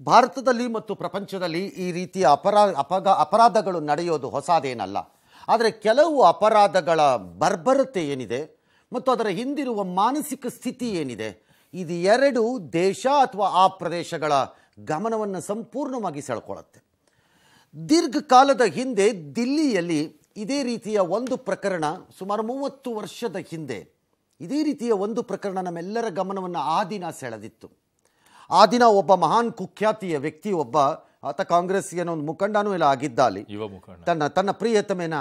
ಭಾರತದಲ್ಲಿ ಮತ್ತು ಪ್ರಪಂಚದಲ್ಲಿ ಈ ರೀತಿಯ ಅಪರಾ ಅಪಗ ಅಪರಾಧಗಳು ನಡೆಯೋದು ಹೊಸದೇನಲ್ಲ. ಆದರೆ ಕೆಲವು ಅಪರಾಧಗಳ ಬರ್ಬರತೆ ಏನಿದೆ ಮತ್ತು ಅದರ ಹಿಂದಿರುವ ಮಾನಸಿಕ ಸ್ಥಿತಿ ಏನಿದೆ ಇದು ಎರಡು ದೇಶ ಅಥವಾ ಆ ಪ್ರದೇಶಗಳ ಗಮನವನ್ನು ಸಂಪೂರ್ಣವಾಗಿ ಸೆಳ್ಕೊಳ್ಳುತ್ತೆ. ದೀರ್ಘಕಾಲದ ಹಿಂದೆ ದಿಲ್ಲಿಯಲ್ಲಿ ಇದೇ ರೀತಿಯ ಒಂದು ಪ್ರಕರಣ ಸುಮಾರು ಮೂವತ್ತು ವರ್ಷದ ಹಿಂದೆ ಇದೇ ರೀತಿಯ ಒಂದು ಪ್ರಕರಣ ನಮ್ಮೆಲ್ಲರ ಗಮನವನ್ನು ಆ ದಿನ ಸೆಳೆದಿತ್ತು. ಆ ದಿನ ಒಬ್ಬ ಮಹಾನ್ ಕುಖ್ಯಾತಿಯ ವ್ಯಕ್ತಿ ಒಬ್ಬ ಆತ ಕಾಂಗ್ರೆಸ್ ಏನೋ ಒಂದು ಮುಖಂಡನೂ ಇಲ್ಲ ಆಗಿದ್ದ ಅಲ್ಲಿ ತನ್ನ ತನ್ನ ಪ್ರಿಯತಮೇನ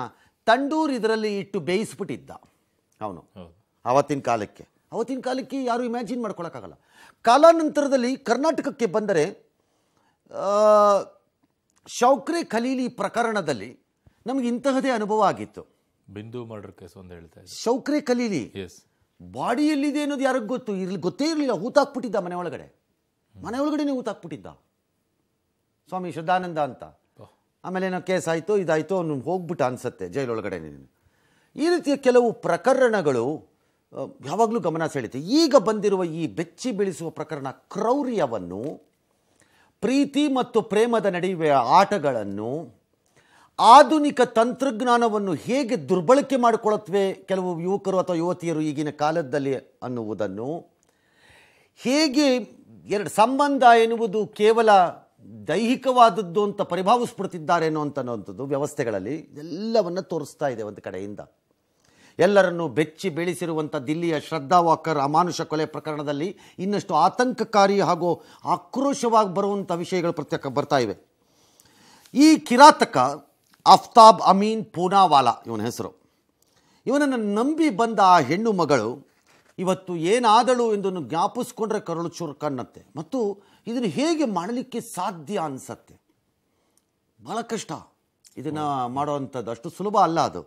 ತಂಡೂರ್ ಇದರಲ್ಲಿ ಇಟ್ಟು ಬೇಯಿಸ್ಬಿಟ್ಟಿದ್ದ. ಅವನು. ಅವತ್ತಿನ ಆವತ್ತಿನ ಕಾಲಕ್ಕೆ. ಅವತ್ತಿನ ಕಾಲಕ್ಕೆ ಯಾರು ಇಮ್ಯಾಜಿನ್ ಮಾಡ್ಕೊಳಕ್ಕಾಗಲ್ಲ. ಕಾಲಾನಂತರದಲ್ಲಿ ಕರ್ನಾಟಕಕ್ಕೆ ಬಂದರೆ ಶೌಕ್ರೆ ಖಲೀಲಿ ಪ್ರಕರಣದಲ್ಲಿ ನಮಗೆ ಇಂತಹದೇ ಅನುಭವ ಆಗಿತ್ತು. ಬಿಂದು ಮರ್ಡರ್ ಕೇಸ್ ಒಂದು ಹೇಳ್ತಾ ಶೌಕ್ರೆ ಖಲೀಲಿ. ಎಸ್ ಬಾಡಿ ಎಲ್ಲಿದೆ ಅನ್ನೋದು ಯಾರಿಗೂ ಗೊತ್ತು? ಇರ್ಲಿ ಗೊತ್ತೇ ಇರಲಿಲ್ಲ. ಹೂತಾಕ್ಬಿಟ್ಟಿದ್ದ ಮನೆ ಒಳಗಡೆ. ಮನೆ ನೀವು ತಾಕ್ಬಿಟ್ಟಿದ್ದ ಸ್ವಾಮಿ ಶುದ್ಧಾನಂದ ಅಂತ. ಆಮೇಲೆ ಏನೋ ಕೇಸ್ ಆಯಿತು ಇದಾಯಿತು ಅವನು ಹೋಗ್ಬಿಟ್ಟ ಅನ್ಸತ್ತೆ ಜೈಲೊಳಗಡೆ ನೀನು. ಈ ರೀತಿಯ ಕೆಲವು ಪ್ರಕರಣಗಳು ಯಾವಾಗಲೂ ಗಮನ ಸೆಳೆಯುತ್ತೆ ಈಗ ಬಂದಿರುವ ಈ ಬೆಚ್ಚಿ ಬೀಳಿಸುವ ಪ್ರಕರಣ ಕ್ರೌರ್ಯವನ್ನು ಪ್ರೀತಿ ಮತ್ತು ಪ್ರೇಮದ ನಡುವೆ ಆಟಗಳನ್ನು ಆಧುನಿಕ ತಂತ್ರಜ್ಞಾನವನ್ನು ಹೇಗೆ ದುರ್ಬಳಕೆ ಮಾಡಿಕೊಳ್ಳುತ್ತವೆ ಕೆಲವು ಯುವಕರು ಅಥವಾ ಯುವತಿಯರು ಈಗಿನ ಕಾಲದಲ್ಲಿ ಅನ್ನುವುದನ್ನು ಹೇಗೆ ಎರಡು ಸಂಬಂಧ ಎನ್ನುವುದು ಕೇವಲ ದೈಹಿಕವಾದದ್ದು ಅಂತ ಪರಿಭಾವಿಸ್ಬಿಡ್ತಿದ್ದಾರೆ ಅನ್ನುವಂಥದ್ದು ವ್ಯವಸ್ಥೆಗಳಲ್ಲಿ ಎಲ್ಲವನ್ನು ತೋರಿಸ್ತಾ ಇದೆ ಒಂದು ಕಡೆಯಿಂದ. ಎಲ್ಲರನ್ನು ಬೆಚ್ಚಿ ಬೆಳೆಸಿರುವಂಥ ದಿಲ್ಲಿಯ ಶ್ರದ್ಧಾ ವಾಕರ್ ಅಮಾನುಷ ಕೊಲೆ ಪ್ರಕರಣದಲ್ಲಿ ಇನ್ನಷ್ಟು ಆತಂಕಕಾರಿ ಹಾಗೂ ಆಕ್ರೋಶವಾಗಿ ಬರುವಂಥ ವಿಷಯಗಳು ಪ್ರತ್ಯೇಕ ಬರ್ತಾ ಇವೆ. ಈ ಕಿರಾತಕ ಅಫ್ತಾಬ್ ಅಮೀನ್ ಪೂನಾವಾಲಾ ಇವನ ಹೆಸರು. ಇವನನ್ನು ನಂಬಿ ಬಂದ ಆ ಹೆಣ್ಣು ಮಗಳು ಇವತ್ತು ಏನಾದಳು ಎಂದನ್ನು ಜ್ಞಾಪಿಸ್ಕೊಂಡ್ರೆ ಕರುಳು ಚೂರು ಕಣ್ಣತ್ತೆ. ಮತ್ತು ಇದನ್ನು ಹೇಗೆ ಮಾಡಲಿಕ್ಕೆ ಸಾಧ್ಯ ಅನಿಸತ್ತೆ? ಭಾಳ ಕಷ್ಟ. ಇದನ್ನು ಮಾಡುವಂಥದ್ದು ಅಷ್ಟು ಸುಲಭ ಅಲ್ಲ ಅದು.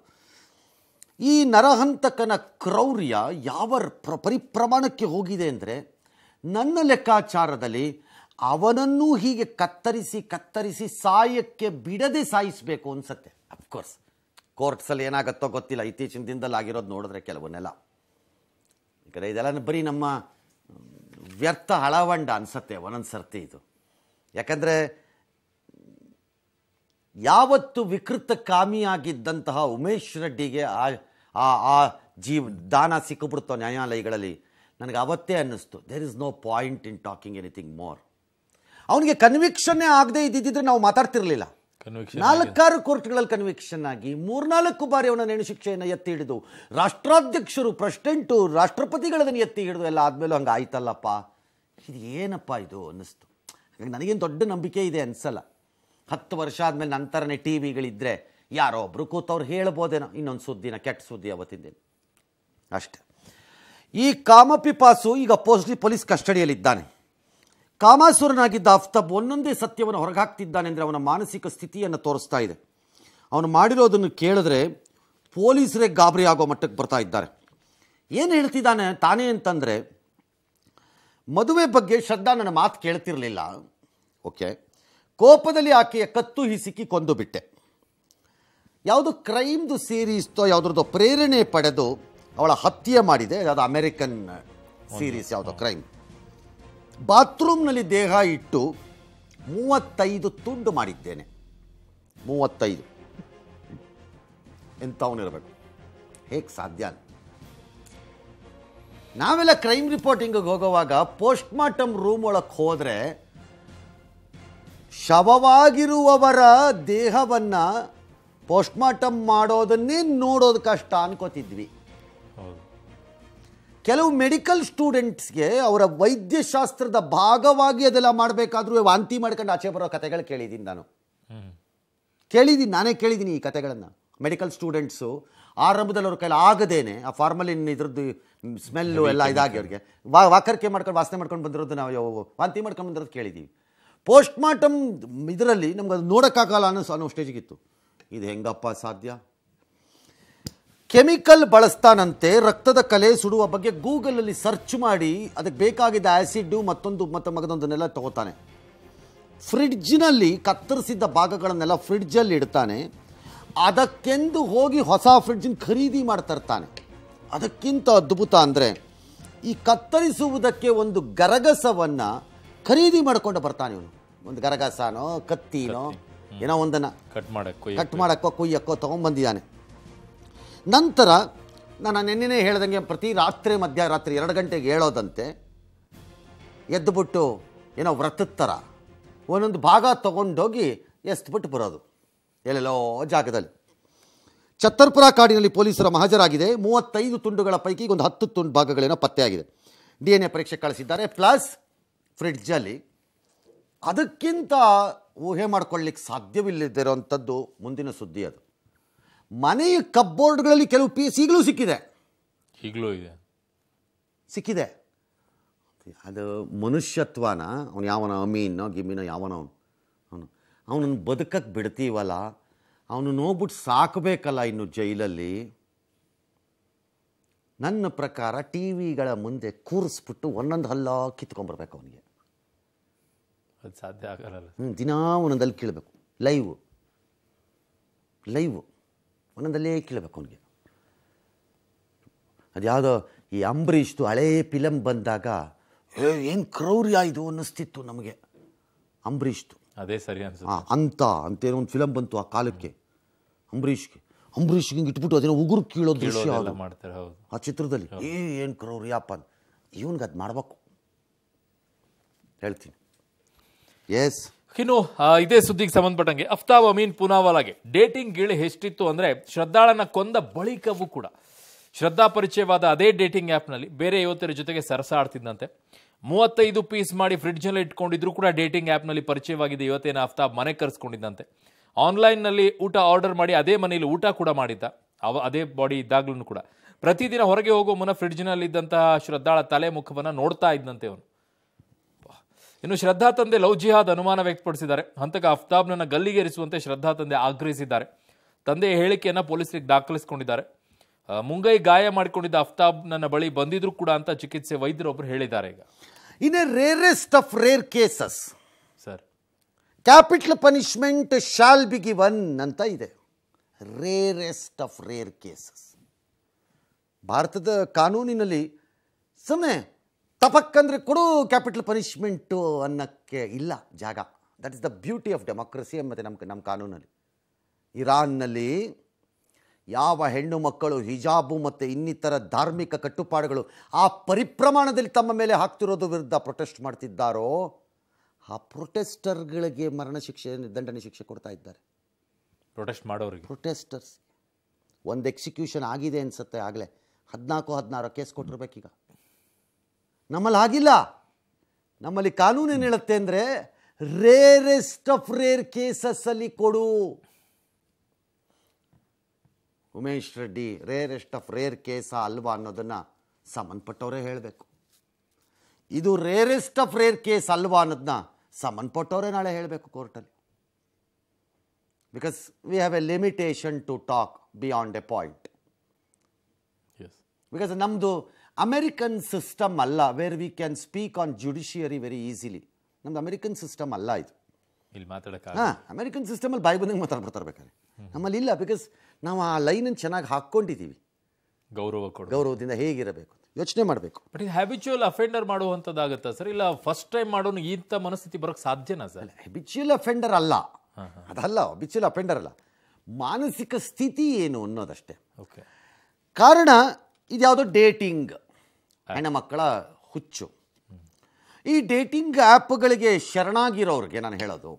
ಈ ನರಹಂತಕನ ಕ್ರೌರ್ಯ ಯಾವ ಪ್ರ, ಪರಿಪ್ರಮಾಣಕ್ಕೆ ಹೋಗಿದೆ ಅಂದರೆ ನನ್ನ ಲೆಕ್ಕಾಚಾರದಲ್ಲಿ ಅವನನ್ನೂ ಹೀಗೆ ಕತ್ತರಿಸಿ ಕತ್ತರಿಸಿ ಸಾಯಕ್ಕೆ ಬಿಡದೆ ಸಾಯಿಸಬೇಕು ಅನ್ಸತ್ತೆ. ಅಫ್ಕೋರ್ಸ್ ಕೋರ್ಟ್ಸಲ್ಲಿ ಏನಾಗತ್ತೋ ಗೊತ್ತಿಲ್ಲ. ಇತ್ತೀಚಿನ ದಿನದಲ್ಲಿ ಆಗಿರೋದು ನೋಡಿದ್ರೆ ಕೆಲವನ್ನೆಲ್ಲ. ಕಡೆ ಇದೆಲ್ಲ ಬರೀ ನಮ್ಮ ವ್ಯರ್ಥ ಹಳವಂಡ ಅನಿಸತ್ತೆ, ಒಂದೊಂದು ಸರ್ತಿ ಇದು. ಯಾಕಂದರೆ ಯಾವತ್ತು ವಿಕೃತ ಕಾಮಿಯಾಗಿದ್ದಂತಹ ಉಮೇಶ್ ರೆಡ್ಡಿಗೆ ಆ ಆ ಜೀವ, ದಾನ ಸಿಕ್ಕಿಬಿಡ್ತೋ ನ್ಯಾಯಾಲಯಗಳಲ್ಲಿ, ನನಗೆ ಅವತ್ತೇ ಅನ್ನಿಸ್ತು. There is no point in talking anything more ಅವನಿಗೆ ಕನ್ವಿಕ್ಷನ್ನೇ ಆಗದೆ ಇದ್ದಿದ್ದರೆ ನಾವು ಮಾತಾಡ್ತಿರ್ಲಿಲ್ಲ. ನಾಲ್ಕಾರು ಕೋರ್ಟ್ಗಳಲ್ಲಿ ಕನ್ವಿಕ್ಷನ್ ಆಗಿ ಮೂರ್ನಾಲ್ಕು ಬಾರಿ ಅವನ ನೇಣು ಶಿಕ್ಷೆಯನ್ನು ಎತ್ತಿ ಹಿಡಿದು ರಾಷ್ಟ್ರಾಧ್ಯಕ್ಷರು ಪ್ರೆಸಿಡೆಂಟು ರಾಷ್ಟ್ರಪತಿಗಳದನ್ನು ಎತ್ತಿ ಹಿಡಿದು ಎಲ್ಲ ಆದಮೇಲೂ ಹಂಗೆ ಆಯ್ತಲ್ಲಪ್ಪ? ಇದು ಏನಪ್ಪ ಇದು ಅನ್ನಿಸ್ತು. ಹಾಗಾಗಿ ನನಗೇನು ದೊಡ್ಡ ನಂಬಿಕೆ ಇದೆ ಅನ್ಸಲ್ಲ. ಹತ್ತು ವರ್ಷ ಆದಮೇಲೆ ನಂತರನೇ ಟಿ ವಿಗಳಿದ್ದರೆ ಯಾರೋ ಒಬ್ರು ಕೂತವ್ರು ಹೇಳ್ಬೋದೇನೋ, ಇನ್ನೊಂದು ಸುದ್ದಿನ, ಕೆಟ್ಟ ಸುದ್ದಿ ಅವತ್ತಿನ ದಿನ ಅಷ್ಟೆ. ಈ ಕಾಮಪಿಪಾಸು ಈಗ ಪೋಸ್ಟ್ಲಿ ಪೊಲೀಸ್ ಕಸ್ಟಡಿಯಲ್ಲಿದ್ದಾನೆ ಕಾಮಾಸುರನಾಗಿದ್ದ ಅಫ್ತಬ್ ಒಂದೊಂದೇ ಸತ್ಯವನ್ನು ಹೊರಗಾಕ್ತಿದ್ದಾನೆ ಅಂದರೆ ಅವನ ಮಾನಸಿಕ ಸ್ಥಿತಿಯನ್ನು ತೋರಿಸ್ತಾ ಇದೆ. ಅವನು ಮಾಡಿರೋದನ್ನು ಕೇಳಿದ್ರೆ ಪೊಲೀಸರೇ ಗಾಬರಿ ಆಗೋ ಮಟ್ಟಕ್ಕೆ ಬರ್ತಾ ಇದ್ದಾರೆ. ಏನು ಹೇಳ್ತಿದ್ದಾನೆ ತಾನೇ ಅಂತಂದರೆ, ಮದುವೆ ಬಗ್ಗೆ ಶ್ರದ್ಧಾ ನನ್ನ ಮಾತು ಕೇಳ್ತಿರಲಿಲ್ಲ. ಓಕೆ. ಕೋಪದಲ್ಲಿ ಆಕೆಯ ಕತ್ತು ಹಿಸುಕಿ ಕೊಂದು ಬಿಟ್ಟೆ. ಯಾವುದೋ ಕ್ರೈಮ್ದು ಸೀರೀಸ್ತೋ ಯಾವುದ್ರದ್ದು ಪ್ರೇರಣೆ ಪಡೆದು ಅವಳ ಹತ್ಯೆ ಮಾಡಿದೆ. ಅದು ಅಮೆರಿಕನ್ ಸೀರೀಸ್ ಯಾವುದೋ ಕ್ರೈಮ್ ಬಾತ್ರೂಮ್ನಲ್ಲಿ ದೇಹ ಇಟ್ಟು ಮೂವತ್ತೈದು ತುಂಡು ಮಾಡಿದ್ದೇನೆ. ಮೂವತ್ತೈದು. ಎಂಥವನಿರಬೇಕು. ಹೇಗೆ ಸಾಧ್ಯ ನಾವೆಲ್ಲ ಕ್ರೈಮ್ ರಿಪೋರ್ಟಿಂಗಿಗೆ ಹೋಗುವಾಗ ಪೋಸ್ಟ್ ಮಾರ್ಟಮ್ ರೂಮ್ ಒಳಗೆ ಹೋದರೆ ಶವವಾಗಿರುವವರ ದೇಹವನ್ನು ಪೋಸ್ಟ್ ಮಾರ್ಟಮ್ ಮಾಡೋದನ್ನೇ ನೋಡೋದು ಕಷ್ಟ ಅನ್ಕೋತಿದ್ವಿ. ಕೆಲವು ಮೆಡಿಕಲ್ ಸ್ಟೂಡೆಂಟ್ಸ್ಗೆ ಅವರ ವೈದ್ಯಶಾಸ್ತ್ರದ ಭಾಗವಾಗಿ ಅದೆಲ್ಲ ಮಾಡಬೇಕಾದ್ರೂ ವಾಂತಿ ಮಾಡ್ಕೊಂಡು ಆಚೆ ಬರೋ ಕಥೆಗಳು ಕೇಳಿದ್ದೀನಿ ನಾನು. ಕೇಳಿದ್ದೀನಿ ನಾನೇ ಕೇಳಿದ್ದೀನಿ ಈ ಕತೆಗಳನ್ನು ಮೆಡಿಕಲ್ ಸ್ಟೂಡೆಂಟ್ಸು ಆರಂಭದಲ್ಲಿ ಅವ್ರ ಕೈಲಿ ಆಗದೇನೆ ಆ ಫಾರ್ಮಲಿನ್ ಇದ್ರದ್ದು ಸ್ಮೆಲ್ಲು ಎಲ್ಲ ಇದಾಗಿ ಅವ್ರಿಗೆ. ವಾ ವಾಕರಿಕೆ ಮಾಡ್ಕೊಂಡು ವಾಸನೆ ಮಾಡ್ಕೊಂಡು ಬಂದಿರೋದು ನಾವು ಯಾವ- ವಾಂತಿ ಮಾಡ್ಕೊಂಡು ಬಂದಿರೋದು ಕೇಳಿದ್ದೀವಿ ಪೋಸ್ಟ್ ಮಾರ್ಟಮ್ ಇದರಲ್ಲಿ ನಮ್ಗೆ ಅದು ನೋಡೋಕ್ಕಾಗಲ್ಲ ಅನ್ನೋ ಅನ್ನೋ ಸ್ಟೇಜಿಗಿತ್ತು ಇದು ಹೆಂಗಪ್ಪ ಸಾಧ್ಯ? ಕೆಮಿಕಲ್ ಬಳಸ್ತಾನಂತೆ ರಕ್ತದ ಕಲೆ ಸುಡುವ ಬಗ್ಗೆ ಗೂಗಲಲ್ಲಿ ಸರ್ಚ್ ಮಾಡಿ ಅದಕ್ಕೆ ಬೇಕಾಗಿದ್ದ ಆ್ಯಸಿಡ್ಡು ಮತ್ತೊಂದು ಮತ್ತು ಮಗದೊಂದನ್ನೆಲ್ಲ ತಗೋತಾನೆ. ಫ್ರಿಡ್ಜ್ನಲ್ಲಿ ಕತ್ತರಿಸಿದ್ದ ಭಾಗಗಳನ್ನೆಲ್ಲ ಫ್ರಿಡ್ಜಲ್ಲಿ ಇಡ್ತಾನೆ. ಅದಕ್ಕೆಂದು ಹೋಗಿ ಹೊಸ ಫ್ರಿಡ್ಜನ್ನ ಖರೀದಿ ಮಾಡ್ತರ್ತಾನೆ ಅದಕ್ಕಿಂತ ಅದ್ಭುತ ಅಂದರೆ ಈ ಕತ್ತರಿಸುವುದಕ್ಕೆ ಒಂದು ಗರಗಸವನ್ನು ಖರೀದಿ ಮಾಡಿಕೊಂಡು ಬರ್ತಾನೆ ಇವನು. ಒಂದು ಗರಗಸನೋ ಕತ್ತಿನೋ ಏನೋ ಒಂದನ್ನು. ಕಟ್ ಮಾಡಕ್ಕೋ ಕಟ್ ಮಾಡೋಕ್ಕೋ ಕುಯ್ಯಕ್ಕೋ ತೊಗೊಂಬಂದಿದ್ದಾನೆ. ನಂತರ ನಾನು ನೆನ್ನೆನೇ ಹೇಳ್ದಂಗೆ ಪ್ರತಿ ರಾತ್ರಿ ಮಧ್ಯರಾತ್ರಿ ಎರಡು ಗಂಟೆಗೆ ಹೇಳೋದಂತೆ ಎದ್ದುಬಿಟ್ಟು ಏನೋ ವ್ರತದ ಥರ ಒಂದೊಂದು ಭಾಗ ತೊಗೊಂಡೋಗಿ ಎಸ್ಬಿಟ್ಟು ಬರೋದು. ಎಲ್ಲೆಲ್ಲೋ ಜಾಗದಲ್ಲಿ. ಛತ್ತರ್ಪುರ ಕಾಡಿನಲ್ಲಿ ಪೊಲೀಸರ ಮಹಾಜರಾಗಿದೆ. ಮೂವತ್ತೈದು ತುಂಡುಗಳ ಪೈಕಿ ಒಂದು ಹತ್ತು ತುಂಡು ಭಾಗಗಳೇನೋ ಪತ್ತೆಯಾಗಿದೆ. ಡಿ ಎನ್ ಎ ಪರೀಕ್ಷೆ ಕಳಿಸಿದ್ದಾರೆ. ಪ್ಲಸ್ ಫ್ರಿಡ್ಜಲ್ಲಿ ಅದಕ್ಕಿಂತ ಊಹೆ ಮಾಡ್ಕೊಳ್ಳಿಕ್ಕೆ ಸಾಧ್ಯವಿಲ್ಲದಿರೋಂಥದ್ದು ಮುಂದಿನ ಸುದ್ದಿ ಅದು. ಮನೆಯ ಕಬ್ಬೋರ್ಡ್ಗಳಲ್ಲಿ ಕೆಲವು ಪೀಸ್ ಈಗಲೂ ಸಿಕ್ಕಿದೆ. ಈಗಲೂ ಇದೆ. ಸಿಕ್ಕಿದೆ. ಅದು ಮನುಷ್ಯತ್ವನ ಅವನು ಯಾವನ ಅಮೀನೋ ಗಿಮೀನೋ ಯಾವನ ಅವನು. ಅವನು ಅವನನ್ನು ಬದುಕಕ್ಕೆ ಬಿಡ್ತೀವಲ್ಲ ಅವನು ನೋಡ್ಬಿಟ್ಟು ಸಾಕಬೇಕಲ್ಲ ಇನ್ನು ಜೈಲಲ್ಲಿ. ನನ್ನ ಪ್ರಕಾರ ಟಿ ವಿಗಳ ಮುಂದೆ ಕೂರಿಸ್ಬಿಟ್ಟು ಒಂದೊಂದು ಹಲ್ಲ ಕಿತ್ಕೊಂಬರ್ಬೇಕು ಅವನಿಗೆ. ಅದು ಸಾಧ್ಯ ಆಗಲ್ಲ ಹ್ಞೂ ದಿನಾ ಒಂದೊಂದಲ್ಲಿ ಕೇಳಬೇಕು. ಲೈವ್. ಲೈವ್. ಒಂದೊಂದಲ್ಲೇ ಕೇಳಬೇಕು ಅವನಿಗೆ. ಅದ್ಯಾವುದೋ ಈ ಅಂಬರೀಷ್ದು ಹಳೇ ಫಿಲಮ್ ಬಂದಾಗ ಏ ಏನು ಕ್ರೌರ್ಯ ಇದು ಅನ್ನಿಸ್ತಿತ್ತು ನಮಗೆ. ಅಂಬರೀಷ್ದು. ಅದೇ ಸರಿ ಹಾಂ ಅಂತ ಅಂತೇನೋ ಒಂದು ಫಿಲಮ್ ಬಂತು ಆ ಕಾಲಕ್ಕೆ. ಅಂಬರೀಷ್ಗೆ. ಅಂಬರೀಷ್ಗೆ ಹಿಂಗೆ ಇಟ್ಬಿಟ್ಟು ಅದೇನೋ ಉಗುರು ಕೀಳೋ ದೃಶ್ಯ ಅದು. ಮಾಡ್ತಾರೆ ಆ ಚಿತ್ರದಲ್ಲಿ. ಏ ಏನು ಕ್ರೌರ್ಯಪ್ಪ ಇವನ್ಗೆ ಅದು ಮಾಡಬೇಕು. ಹೇಳ್ತೀನಿ. ಎಸ್ ಇನ್ನು ಇದೇ ಸುದ್ದಿಗೆ ಸಂಬಂಧಪಟ್ಟಂಗೆ, ಅಫ್ತಾಬ್ ಅಮೀನ್ ಪುನಾವಾಲಾಗೆ. ಡೇಟಿಂಗ್ ಗೀಳಿ ಎಷ್ಟಿತ್ತು ಅಂದರೆ, ಶ್ರದ್ಧಾಳನ್ನ ಕೊಂದ ಬಳಿಕವೂ ಕೂಡ. ಶ್ರದ್ಧಾ ಪರಿಚಯವಾದ ಅದೇ ಡೇಟಿಂಗ್ ಆ್ಯಪ್ನಲ್ಲಿ ಬೇರೆ ಯುವತಿಯರ ಜೊತೆಗೆ ಸರಸಾಡ್ತಿದ್ದಂತೆ. ಮೂವತ್ತೈದು ಪೀಸ್ ಮಾಡಿ ಫ್ರಿಡ್ಜ್ನಲ್ಲಿ ಇಟ್ಕೊಂಡಿದ್ರು ಕೂಡ ಡೇಟಿಂಗ್ ಆ್ಯಪ್ನಲ್ಲಿ ಪರಿಚಯವಾಗಿದ್ದ ಯುವತಿಯನ್ನು ಅಫ್ತಾಬ್ ಮನೆ ಕರೆಸ್ಕೊಂಡಿದ್ದಂತೆ. ಆನ್ಲೈನ್ನಲ್ಲಿ ಊಟ ಆರ್ಡರ್ ಮಾಡಿ ಅದೇ ಮನೆಯಲ್ಲಿ ಊಟ ಕೂಡ ಮಾಡಿದ್ದ. ಅವ, ಅದೇ ಬಾಡಿ ಇದ್ದಾಗ್ಲೂ ಕೂಡ. ಪ್ರತಿದಿನ ಹೊರಗೆ ಹೋಗೋ ಮುನ್ನ ಫ್ರಿಡ್ಜ್ನಲ್ಲಿದ್ದಂತಹ ಶ್ರದ್ಧಾಳ ತಲೆ ಮುಖವನ್ನು ನೋಡ್ತಾ ಇದ್ದಂತೆ ಅವನು. ಇನ್ನು ಶ್ರದ್ಧಾ ತಂದೆ ಲವ್ ಜಿಹಾದ್ ಅನುಮಾನ ವ್ಯಕ್ತಪಡಿಸಿದ್ದಾರೆ. ಹಂತಕ ಅಫ್ತಾಬ್ನನ್ನು ಗಲ್ಲಿಗೇರಿಸುವಂತೆ ಶ್ರದ್ಧಾ ತಂದೆ ಆಗ್ರಹಿಸಿದ್ದಾರೆ. ತಂದೆಯ ಹೇಳಿಕೆಯನ್ನು ಪೊಲೀಸರಿಗೆ ದಾಖಲಿಸಿಕೊಂಡಿದ್ದಾರೆ. ಮುಂಗೈ ಗಾಯ ಮಾಡಿಕೊಂಡಿದ್ದ ಅಫ್ತಾಬ್ ನನ್ನ ಬಳಿ ಬಂದಿದ್ರು ಕೂಡ ಅಂತ ಚಿಕಿತ್ಸೆ ವೈದ್ಯರೊಬ್ಬರು ಹೇಳಿದ್ದಾರೆ ಈಗ. In a rarest of rare cases sir. Capital punishment shall be given ಅಂತ ಇದೆ. ರೇರೆಸ್ಟ್ ಆಫ್ ರೇರ್ ಕೇಸಸ್ ಭಾರತದ ಕಾನೂನಿನಲ್ಲಿ ಸುಮ್ಮನೆ ತಪಕ್ಕಂದ್ರೆ ಕೊಡು ಕ್ಯಾಪಿಟಲ್ ಪನಿಷ್ಮೆಂಟು ಅನ್ನಕ್ಕೆ ಇಲ್ಲ ಜಾಗ. That is the beauty of democracy ಮತ್ತು ನಮ್ಮ ನಮ್ಮ ಕಾನೂನಲ್ಲಿ. ಇರಾನ್ನಲ್ಲಿ ಯಾವ ಹೆಣ್ಣು ಮಕ್ಕಳು ಹಿಜಾಬು ಮತ್ತು ಇನ್ನಿತರ ಧಾರ್ಮಿಕ ಕಟ್ಟುಪಾಡುಗಳು ಆ ಪರಿಪ್ರಮಾಣದಲ್ಲಿ ತಮ್ಮ ಮೇಲೆ ಹಾಕ್ತಿರೋದು ವಿರುದ್ಧ ಪ್ರೊಟೆಸ್ಟ್ ಮಾಡ್ತಿದ್ದಾರೋ ಆ ಪ್ರೊಟೆಸ್ಟರ್ಗಳಿಗೆ ಮರಣ ಶಿಕ್ಷೆ ದಂಡನೆ ಶಿಕ್ಷೆ ಕೊಡ್ತಾ ಇದ್ದಾರೆ. ಪ್ರೊಟೆಸ್ಟ್ ಮಾಡೋರಿಗೆ. ಪ್ರೊಟೆಸ್ಟರ್ಸ್ ಒಂದು ಎಕ್ಸಿಕ್ಯೂಷನ್ ಆಗಿದೆ ಅನ್ಸುತ್ತೆ ಆಗಲೇ. ಹದಿನಾಲ್ಕು ಹದಿನಾರು ಕೇಸ್ ಕೊಟ್ಟಿರ್ಬೇಕೀಗ. ನಮ್ಮಲ್ಲಿ ಆಗಿಲ್ಲ. ನಮ್ಮಲ್ಲಿ ಕಾನೂನು ಏನು ಹೇಳುತ್ತೆ ಅಂದರೆ ರೇರೆಸ್ಟ್ ಆಫ್ ರೇರ್ ಕೇಸಸ್ಸಲ್ಲಿ ಕೊಡು. Umesh Reddy rarest of rare case ಅಲ್ವಾ? ಅನ್ನೋದನ್ನು ಸಂಬಂಧಪಟ್ಟವರೇ ಹೇಳಬೇಕು. ಇದು ರೇರೆಸ್ಟ್ ಆಫ್ ರೇರ್ ಕೇಸ್ ಅಲ್ವಾ? ಅನ್ನೋದನ್ನ ಸಂಬಂಧಪಟ್ಟವರೇ ನಾಳೆ ಹೇಳಬೇಕು ಕೋರ್ಟಲ್ಲಿ. Because we have a limitation to talk beyond a point because ನಮ್ಮದು ಅಮೆರಿಕನ್ ಸಿಸ್ಟಮ್ ಅಲ್ಲ where we can speak on judiciary very easily ನಮ್ದು ಅಮೆರಿಕನ್ ಸಿಸ್ಟಮ್ ಅಲ್ಲ ಇದು. ಇಲ್ಲಿ ಮಾತಾಡಕ್ಕೆ ಹಾಂ ಅಮೆರಿಕನ್ ಸಿಸ್ಟಮಲ್ಲಿ ಬಾಯಿ ಬಂದಂಗೆ ಮಾತಾಡ್ಬಿಡ್ತಾರೆ ಬೇಕಾದ್ರೆ ನಮ್ಮಲ್ಲಿ ಇಲ್ಲ ಬಿಕಾಸ್ ನಾವು ಆ ಲೈನನ್ನು ಚೆನ್ನಾಗಿ ಹಾಕ್ಕೊಂಡಿದ್ದೀವಿ ಗೌರವ ಕೊಡು. ಗೌರವದಿಂದ ಹೇಗಿರಬೇಕು ಯೋಚನೆ ಮಾಡಬೇಕು. ಬಟ್ ಇದು ಹ್ಯಾಬಿಚುವಲ್ ಅಫೆಂಡರ್ ಮಾಡುವಂಥದ್ದಾಗತ್ತಾ ಸರ್ ಇಲ್ಲ ಫಸ್ಟ್ ಟೈಮ್ ಮಾಡೋನು ಇಂಥ ಮನಸ್ಥಿತಿ ಬರೋಕ್ಕೆ ಸಾಧ್ಯನಾ ಸರ್ ಹ್ಯಾಬಿಚುವಲ್ ಅಫೆಂಡರ್ ಅಲ್ಲ. ಅದಲ್ಲ ಹ್ಯಾಬಿಚುವಲ್ ಅಫೆಂಡರ್ ಅಲ್ಲ. ಮಾನಸಿಕ ಸ್ಥಿತಿ ಏನು ಅನ್ನೋದಷ್ಟೇ. ಓಕೆ ಕಾರಣ ಇದ್ಯಾವುದೋ ಡೇಟಿಂಗ್ ಹೆಣ್ಣುಮಕ್ಕಳ ಹುಚ್ಚು. ಈ ಡೇಟಿಂಗ್ ಆ್ಯಪ್ಗಳಿಗೆ ಶರಣಾಗಿರೋರಿಗೆ ನಾನು ಹೇಳೋದು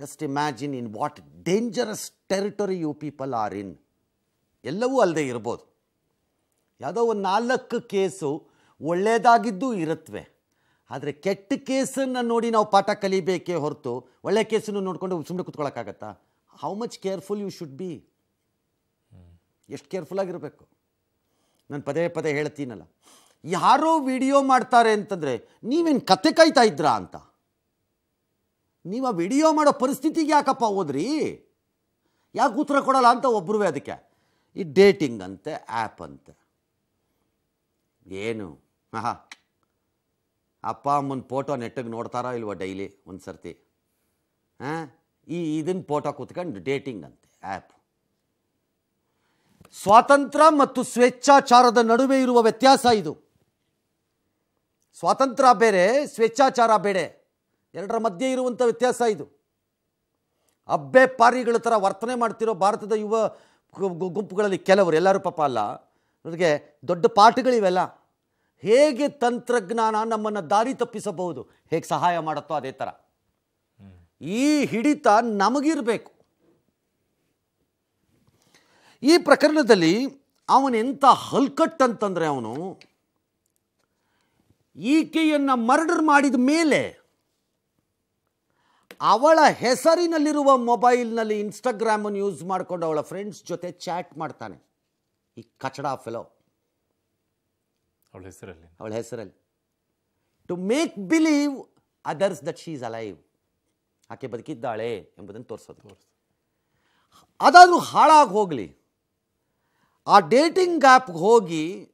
just imagine in what dangerous territory you people are in ಎಲ್ಲವೂ ಅಲ್ಲದೆ ಇರ್ಬೋದು. ಯಾವುದೋ ಒಂದು ನಾಲ್ಕು ಕೇಸು ಒಳ್ಳೆಯದಾಗಿದ್ದು ಇರುತ್ತವೆ ಆದರೆ ಕೆಟ್ಟ ಕೇಸನ್ನು ನೋಡಿ ನಾವು ಪಾಠ ಕಲಿಬೇಕೇ ಹೊರತು ಒಳ್ಳೆ ಕೇಸನ್ನು ನೋಡಿಕೊಂಡು ಸುಮ್ಮನೆ ಕುತ್ಕೊಳ್ಳೋಕ್ಕಾಗತ್ತಾ how much careful you should be ಎಷ್ಟು ಕೇರ್ಫುಲ್ ಆಗಿರಬೇಕು? ನಾನು ಪದೇ ಪದೇ ಹೇಳ್ತೀನಲ್ಲ. ಯಾರೋ ವಿಡಿಯೋ ಮಾಡ್ತಾರೆ ಅಂತಂದರೆ ನೀವೇನು ಕತೆ ಕಾಯ್ತಾ ಇದ್ರಾ ಅಂತ? ನೀವು ಆ ವಿಡಿಯೋ ಮಾಡೋ ಪರಿಸ್ಥಿತಿಗೆ ಯಾಕಪ್ಪ ಹೋದ್ರಿ? ಯಾಕೆ ಉತ್ತರ ಕೊಡಲ್ಲ ಅಂತ ಒಬ್ರು ಅದಕ್ಕೆ? ಈ ಡೇಟಿಂಗ್ ಅಂತೆ ಆ್ಯಪ್ ಅಂತೆ. ಏನು? ಹಾಂ ಅಪ್ಪ, ಅಮ್ಮನ ಫೋಟೋ ನೆಟ್ಟಿಗೆ ನೋಡ್ತಾರೋ ಇಲ್ವ ಡೈಲಿ ಒಂದು ಸರ್ತಿ ಹಾಂ ಈ ಇದನ್ನ ಫೋಟೋ ಕೂತ್ಕೊಂಡು ಡೇಟಿಂಗ್ ಅಂತೆ ಆ್ಯಪ್ ಸ್ವಾತಂತ್ರ್ಯ ಮತ್ತು ಸ್ವೇಚ್ಛಾಚಾರದ ನಡುವೆ ಇರುವ ವ್ಯತ್ಯಾಸ ಇದು. ಸ್ವಾತಂತ್ರ್ಯ ಬೇರೆ, ಸ್ವೇಚ್ಛಾಚಾರ ಬೇರೆ. ಎರಡರ ಮಧ್ಯೆ ಇರುವಂಥ ವ್ಯತ್ಯಾಸ ಇದು. ಅಬ್ಬೆ ಪಾರಿಗಳ ಥರ ವರ್ತನೆ ಮಾಡ್ತಿರೋ ಭಾರತದ ಯುವ ಗುಂಪುಗಳಲ್ಲಿ ಕೆಲವರು, ಎಲ್ಲರೂ ಪಾಪ ಅಲ್ಲ. ನನಗೆ ದೊಡ್ಡ ಪಾಠಗಳಿವೆಲ್ಲ. ಹೇಗೆ ತಂತ್ರಜ್ಞಾನ ನಮ್ಮನ್ನು ದಾರಿ ತಪ್ಪಿಸಬಹುದು? ಹೇಗೆ ಸಹಾಯ ಮಾಡುತ್ತೋ ಅದೇ ಥರ ಈ ಹಿಡಿತ ನಮಗಿರಬೇಕು. ಈ ಪ್ರಕರಣದಲ್ಲಿ ಅವನೆಂಥ ಹಲ್ಕಟ್ ಅಂತಂದರೆ ಅವನು ಈಕೆಯನ್ನು ಮರ್ಡರ್ ಮಾಡಿದ ಮೇಲೆ ಅವಳ ಹೆಸರಿನಲ್ಲಿರುವ ಮೊಬೈಲ್ನಲ್ಲಿ ಇನ್ಸ್ಟಾಗ್ರಾಮನ್ನು ಯೂಸ್ ಮಾಡಿಕೊಂಡು ಅವಳ ಫ್ರೆಂಡ್ಸ್ ಜೊತೆ ಚಾಟ್ ಮಾಡ್ತಾನೆ. ಈ ಕಚಡ ಫೆಲೋ ಅವಳ ಹೆಸರಲ್ಲಿ. ಅವಳ ಹೆಸರಲ್ಲಿ. To make believe others that she is alive ಆಕೆ ಬದುಕಿದ್ದಾಳೆ ಎಂಬುದನ್ನು ತೋರಿಸೋದು. ಅದಾದರೂ ಹಾಳಾಗಿ ಹೋಗಲಿ. ಆ ಡೇಟಿಂಗ್ ಆ್ಯಪ್ಗೆ ಹೋಗಿ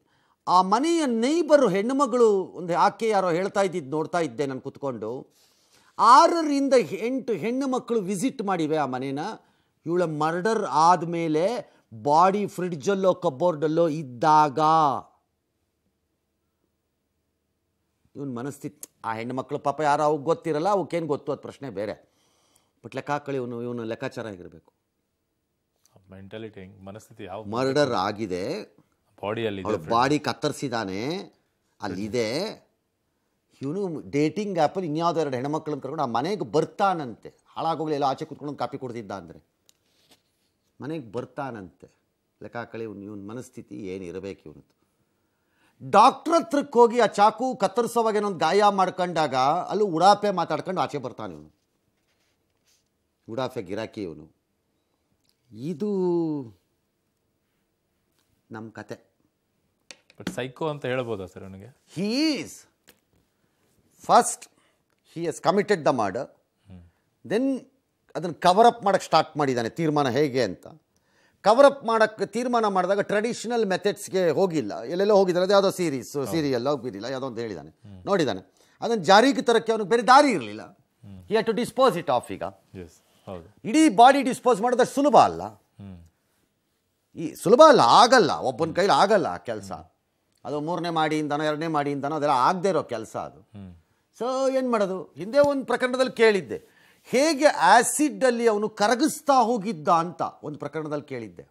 ಆ ಮನೆಯ ನೈಬರು ಹೆಣ್ಣುಮಗಳು ಒಂದು ಆಕೆ ಯಾರೋ ಹೇಳ್ತಾ ಇದ್ದಿದ್ದು ನೋಡ್ತಾ ಇದ್ದೆ ನಾನು ಕುತ್ಕೊಂಡು. ಆರರಿಂದ ಎಂಟು ಹೆಣ್ಣು ಮಕ್ಕಳು ವಿಸಿಟ್ ಮಾಡಿವೆ ಆ ಮನೇನ. ಇವಳ ಮರ್ಡರ್ ಆದಮೇಲೆ ಬಾಡಿ ಫ್ರಿಡ್ಜಲ್ಲೋ ಕಬೋರ್ಡಲ್ಲೋ ಇದ್ದಾಗ. ಇವನ್ ಮನಸ್ಥಿತಿ, ಆ ಹೆಣ್ಣು ಮಕ್ಕಳು ಪಾಪ ಯಾರು ಅವ್ಗೆ ಗೊತ್ತಿರಲ್ಲ ಅವಕ್ಕೇನು ಗೊತ್ತು? ಅದು ಪ್ರಶ್ನೆ ಬೇರೆ. ಬಟ್ ಲೆಕ್ಕ ಹಾಕೊಳ್ಳಿ ಇವನು ಇವನು ಲೆಕ್ಕಾಚಾರ ಆಗಿರಬೇಕು. ಮೆಂಟಾಲಿಟಿ ಮನಸ್ಥಿತಿ ಯಾವ ಮರ್ಡರ್ ಆಗಿದೆ. ಬಾಡಿಯಲ್ಲಿ ಬಾಡಿ ಕತ್ತರಿಸಿದಾನೆ. ಅಲ್ಲಿದೆ. ಇವನು ಡೇಟಿಂಗ್ ಆ್ಯಪಲ್ಲಿ ಇನ್ಯಾವುದೋ ಎರಡು ಹೆಣ್ಮಕ್ಳನ್ನ ಕರ್ಕೊಂಡು ಆ ಮನೆಗೆ ಬರ್ತಾನಂತೆ. ಹಾಳಾಗೋಗ್ಲಿ ಎಲ್ಲ ಆಚೆ ಕುತ್ಕೊಂಡು ಕಾಪಿ ಕೊಡ್ತಿದ್ದ ಅಂದರೆ. ಮನೆಗೆ ಬರ್ತಾನಂತೆ. ಲೆಕ್ಕ ಇವನು ಇವ್ನು ಮನಸ್ಥಿತಿ ಏನಿರಬೇಕು ಇವನು ಡಾಕ್ಟ್ರ್ ಹತ್ರಕ್ಕೆ ಹೋಗಿ ಆ ಚಾಕು ಕತ್ತರಿಸೋವಾಗ ಏನೊಂದು ಗಾಯ ಮಾಡ್ಕೊಂಡಾಗ ಅಲ್ಲೂ ಉಡಾಪೆ ಮಾತಾಡ್ಕೊಂಡು ಆಚೆ ಬರ್ತಾನೆ ಇವನು. ಉಡಾಫೆ ಗಿರಾಕಿ ಇವನು. ಇದು ನಮ್ಮ ಕತೆ. ಬಟ್ ಸೈಕೋ ಅಂತ ಹೇಳ್ಬೋದಾ ಸರ್ ಅವನಿಗೆ? He's first first he committed the the murder. Then ಅದನ್ನು ಕವರ್ ಅಪ್ ಮಾಡೋಕ್ಕೆ ಸ್ಟಾರ್ಟ್ ಮಾಡಿದ್ದಾನೆ ತೀರ್ಮಾನ ಹೇಗೆ ಅಂತ. ಕವರ್ ಅಪ್ ಮಾಡೋಕ್ಕೆ ತೀರ್ಮಾನ ಮಾಡಿದಾಗ ಟ್ರೆಡಿಷನಲ್ ಮೆಥಡ್ಸ್ಗೆ ಹೋಗಿಲ್ಲ. ಎಲ್ಲೆಲ್ಲೋ ಹೋಗಿದ್ದಾರೆ ಅದು ಯಾವುದೋ ಸೀರೀಸ್ ಸೀರಿಯಲ್ ಹೋಗಿರಲಿಲ್ಲ ಯಾವುದೋ ಅಂತ ಹೇಳಿದ್ದಾನೆ ನೋಡಿದ್ದಾನೆ ಅದನ್ನು ಜಾರಿಗೆ ತರಕ್ಕೆ ಅವನಿಗೆ ಬೇರೆ ದಾರಿ ಇರಲಿಲ್ಲ. He had to dispose it off ಈಗ. ಎಸ್ ಇಡೀ ಬಾಡಿ ಡಿಸ್ಪೋಸ್ ಮಾಡೋದಷ್ಟು ಸುಲಭ ಅಲ್ಲ. ಈ ಸುಲಭ ಅಲ್ಲ ಆಗಲ್ಲ. ಒಬ್ಬನ ಕೈಲಿ ಆಗಲ್ಲ ಆ ಕೆಲಸ. ಅದು ಮೂರನೇ ಮಾಡಿಯಿಂದನೋ ಎರಡನೇ ಮಾಡಿಯಿಂದನೋ ಅದೆಲ್ಲ ಆಗದೆ ಇರೋ ಕೆಲಸ ಅದು. ಸೊ ಏನು ಮಾಡೋದು? ಹಿಂದೆ ಒಂದು ಪ್ರಕರಣದಲ್ಲಿ ಕೇಳಿದ್ದೆ. ಹೇಗೆ ಆ್ಯಸಿಡಲ್ಲಿ ಅವನು ಕರಗಿಸ್ತಾ ಹೋಗಿದ್ದ ಅಂತ ಒಂದು ಪ್ರಕರಣದಲ್ಲಿ ಕೇಳಿದ್ದೆ.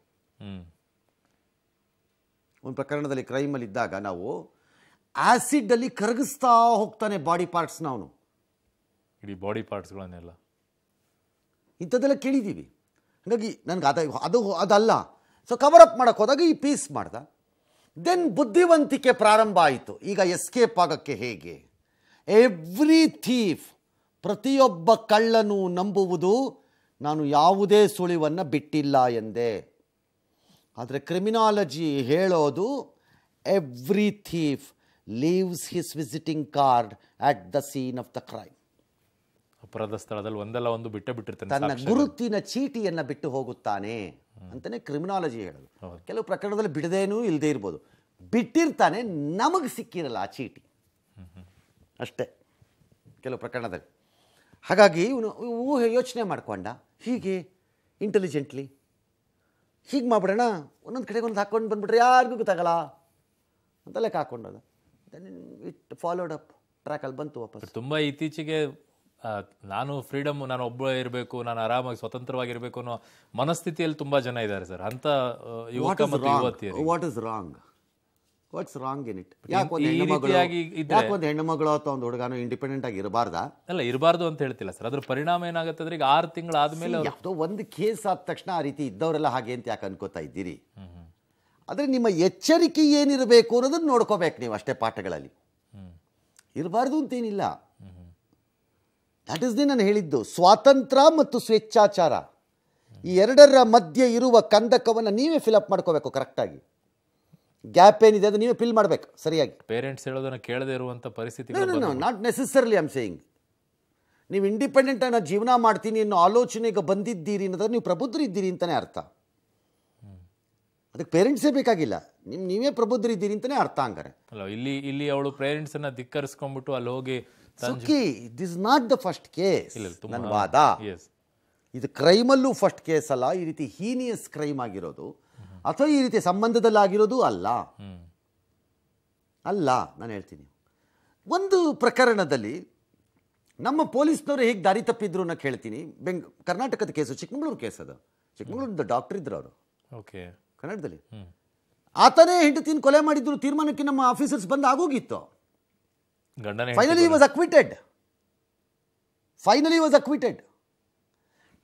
ಒಂದು ಪ್ರಕರಣದಲ್ಲಿ ಕ್ರೈಮಲ್ಲಿ ಇದ್ದಾಗ ನಾವು ಆ್ಯಸಿಡಲ್ಲಿ ಕರಗಿಸ್ತಾ ಹೋಗ್ತಾನೆ ಬಾಡಿ ಪಾರ್ಟ್ಸ್ನ ಅವನು ಇಡೀ ಬಾಡಿ ಪಾರ್ಟ್ಸ್ಗಳನ್ನೆಲ್ಲ ಇಂಥದ್ದೆಲ್ಲ ಕೇಳಿದ್ದೀವಿ. ಹಾಗಾಗಿ ನನಗೆ ಅದ ಅದು ಅದಲ್ಲ. ಸೊ ಕವರ್ ಅಪ್ ಮಾಡೋಕ್ಕೆ ಹೋದಾಗ ಈ ಪೀಸ್ ಮಾಡ್ದ. ದೆನ್ ಬುದ್ಧಿವಂತಿಕೆ ಪ್ರಾರಂಭ ಆಯಿತು. ಈಗ ಎಸ್ಕೇಪ್ ಆಗೋಕ್ಕೆ ಹೇಗೆ? ಎವ್ರಿ ಥೀಫ್ ಪ್ರತಿಯೊಬ್ಬ ಕಳ್ಳನು ನಂಬುವುದು ನಾನು ಯಾವುದೇ ಸುಳಿವನ್ನು ಬಿಟ್ಟಿಲ್ಲ ಎಂದೆ. ಆದರೆ ಕ್ರಿಮಿನಾಲಜಿ ಹೇಳೋದು every thief leaves his visiting card at the scene of the crime ಅಪರಾಧ ಸ್ಥಳದಲ್ಲಿ ಒಂದಲ್ಲ ಒಂದು ಬಿಟ್ಟೆ ಬಿಟ್ಟಿರ್ತಾನೆ ತನ್ನ ಗುರುತಿನ ಚೀಟಿಯನ್ನು ಬಿಟ್ಟು ಹೋಗುತ್ತಾನೆ ಅಂತಲೇ ಕ್ರಿಮಿನಾಲಜಿ ಹೇಳೋದು. ಕೆಲವು ಪ್ರಕರಣದಲ್ಲಿ ಬಿಡದೇನೂ ಇಲ್ಲದೆ ಇರ್ಬೋದು. ಬಿಟ್ಟಿರ್ತಾನೆ ನಮಗೆ ಸಿಕ್ಕಿರಲ್ಲ ಆ ಚೀಟಿ. ಅಷ್ಟೇ ಕೆಲವು ಪ್ರಕರಣದಲ್ಲಿ. ಹಾಗಾಗಿ ಇವನು ಊಹೆ ಯೋಚನೆ ಮಾಡ್ಕೊಂಡ. ಹೀಗೆ ಇಂಟೆಲಿಜೆಂಟ್ಲಿ ಹೀಗೆ ಮಾಡ್ಬಿಡೋಣ ಒಂದೊಂದು ಕಡೆಗೆ ಒಂದು ಹಾಕ್ಕೊಂಡು ಬಂದ್ಬಿಟ್ರೆ ಯಾರಿಗೂ ಗೊತ್ತಾಗಲ್ಲ ಅಂತ ಲೆಕ್ಕ ದೆನ್ ಇಟ್ ಫಾಲೋಡ್ ಅಪ್ ಟ್ರ್ಯಾಕಲ್ಲಿ ಬಂತು ವಾಪಸ್. ತುಂಬ ಇತ್ತೀಚೆಗೆ ನಾನು ಫ್ರೀಡಮ್ ನಾನು ಒಬ್ಬ ಇರಬೇಕು ನಾನು ಆರಾಮಾಗಿ ಸ್ವತಂತ್ರವಾಗಿರಬೇಕು ಅನ್ನೋ ಮನಸ್ಥಿತಿಯಲ್ಲಿ ತುಂಬಾ ಜನ ಇದ್ದಾರೆ ಸರ್. ಅಂತ ಯುವಕ ಮತ್ತು ರಾಂಗ್ ಯುವತಿಯರು what is wrong what's wrong in it ಯಾಕೆ ಒಂದು ಹೆಣ್ಣುಮಗಳು ಒಂದು ಹೆಣ್ಣುಮಗಳು ಅಥವಾ ಒಂದು ಹುಡುಗನು ಇಂಡಿಪೆಂಡೆಂಟ್ ಆಗಿ ಇರಬಾರ್ದಾ? ಅಲ್ಲ ಇರಬಾರ್ದು ಅಂತ ಹೇಳ್ತಿಲ್ಲ ಸರ್. ಅದ್ರ ಪರಿಣಾಮ ಏನಾಗುತ್ತೆ ಅಂದ್ರೆ ಈಗ ಆರು ತಿಂಗಳು ಆದ್ಮೇಲೆ ಯಾವುದೋ ಒಂದು ಕೇಸ್ ಆದ ತಕ್ಷಣ ಆ ರೀತಿ ಇದ್ದವರೆಲ್ಲ ಹಾಗೆ ಅಂತ ಯಾಕೆ ಅನ್ಕೋತಾ ಇದ್ದೀರಿ? ಆದರೆ ನಿಮ್ಮ ಎಚ್ಚರಿಕೆ ಏನಿರಬೇಕು ಅನ್ನೋದನ್ನ ನೋಡ್ಕೋಬೇಕು ನೀವು ಅಷ್ಟೇ ಪಾಠಗಳಲ್ಲಿ. ಇರಬಾರ್ದು ಅಂತೇನಿಲ್ಲ. ದಟ್ ಇಸ್ ದಿ ನಾನು ಹೇಳಿದ್ದು ಸ್ವಾತಂತ್ರ್ಯ ಮತ್ತು ಸ್ವೇಚ್ಛಾಚಾರ ಈ ಎರಡರ ಮಧ್ಯೆ ಇರುವ ಕಂದಕವನ್ನು ನೀವೇ ಫಿಲಪ್ ಮಾಡ್ಕೋಬೇಕು ಕರೆಕ್ಟಾಗಿ ಗ್ಯಾಪ್ ಏನಿದೆ ಅದು ನೀವೇ ಫಿಲ್ ಮಾಡಬೇಕು ಸರಿಯಾಗಿ. ಪೇರೆಂಟ್ಸ್ ಹೇಳೋದನ್ನು ಕೇಳದೆ ಇರುವಂಥ ಪರಿಸ್ಥಿತಿ ನಾಟ್ ನೆಸೆಸರ್ಲಿ ಐಮ್ ಸೇಯಿಂಗ್ ನೀವು ಇಂಡಿಪೆಂಡೆಂಟ್ ಅನ್ನೋ ಜೀವನ ಮಾಡ್ತೀನಿ ಅನ್ನೋ ಆಲೋಚನೆಗೆ ಬಂದಿದ್ದೀರಿ ಅನ್ನೋದ್ರೆ ನೀವು ಪ್ರಬುದ್ಧರಿದ್ದೀರಿ ಅಂತಲೇ ಅರ್ಥ. ಅದಕ್ಕೆ ಪೇರೆಂಟ್ಸೇ ಬೇಕಾಗಿಲ್ಲ. ನಿಮ್ ನೀವೇ ಪ್ರಬುದ್ಧರಿದ್ದೀರಿ ಅಂತಲೇ ಅರ್ಥ ಹಂಗಾರೆ. ಅಲ್ಲ ಇಲ್ಲಿ ಇಲ್ಲಿ ಅವಳು ಪೇರೆಂಟ್ಸನ್ನು ಧಿಕ್ಕರಿಸ್ಕೊಂಬಿಟ್ಟು ಧಿಕ್ಕರಿಸ್ಕೊಂಡ್ಬಿಟ್ಟು ಅಲ್ಲಿ ಹೋಗಿ ಸುಖಿ this not the first case ನನ್ನ ವಾದ. ಇದು ಕ್ರೈಮಲ್ಲೂ ಫಸ್ಟ್ ಕೇಸ್ ಅಲ್ಲ ಈ ರೀತಿ ಹೀನಿಯಸ್ ಕ್ರೈಮ್ ಆಗಿರೋದು. ಅಥವಾ ಈ ರೀತಿ ಸಂಬಂಧದಲ್ಲಾಗಿರೋದು ಅಲ್ಲ. ಅಲ್ಲ ನಾನು ಹೇಳ್ತೀನಿ. ಒಂದು ಪ್ರಕರಣದಲ್ಲಿ ನಮ್ಮ ಪೊಲೀಸ್ನವರು ಹೇಗೆ ದಾರಿ ತಪ್ಪಿದ್ರು ಅನ್ನೋ ಕೇಳ್ತೀನಿ. ಬೆಂಗ್ ಕರ್ನಾಟಕದ ಕೇಸು ಚಿಕ್ಕಮಗಳೂರು ಕೇಸ್ ಅದು. ಚಿಕ್ಕಮಗಳೂರಿಂದ ಡಾಕ್ಟರ್ ಇದ್ರು ಅವರು. ಓಕೆ. ಕನ್ನಡದಲ್ಲಿ. ಆತನೇ ಹೆಂಡತಿನ ಕೊಲೆ ಮಾಡಿದ್ರು ತೀರ್ಮಾನಕ್ಕೆ ನಮ್ಮ ಆಫೀಸರ್ಸ್ ಬಂದು ಆಗೋಗಿತ್ತು. ಗಂಡನೇ finally was acquitted finally was acquitted